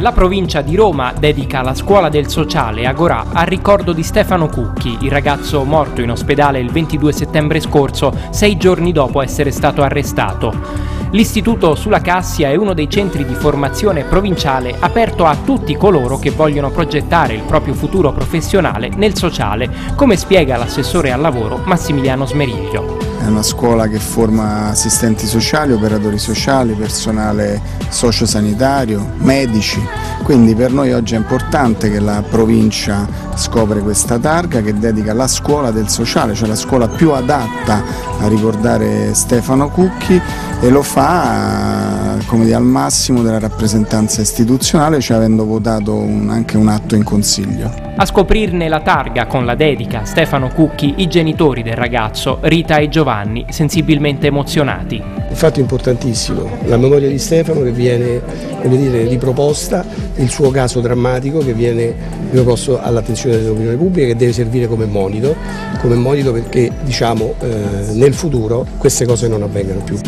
La provincia di Roma dedica la scuola del sociale Agorà al ricordo di Stefano Cucchi, il ragazzo morto in ospedale il 22 settembre scorso, sei giorni dopo essere stato arrestato. L'istituto sulla Cassia è uno dei centri di formazione provinciale aperto a tutti coloro che vogliono progettare il proprio futuro professionale nel sociale, come spiega l'assessore al lavoro Massimiliano Smeriglio. È una scuola che forma assistenti sociali, operatori sociali, personale sociosanitario, medici, quindi per noi oggi è importante che la provincia scopre questa targa che dedica la scuola del sociale, cioè la scuola più adatta a ricordare Stefano Cucchi e lo fa dire, al massimo della rappresentanza istituzionale, cioè avendo votato un, anche un atto in consiglio. A scoprirne la targa con la dedica Stefano Cucchi i genitori del ragazzo, Rita e Giovanni, sensibilmente emozionati. Un fatto importantissimo, la memoria di Stefano che viene dire, riproposta, il suo caso drammatico che viene riproposto all'attenzione dell'opinione pubblica che deve servire come monito, come monito perché diciamo, eh, nel futuro queste cose non avvengano più.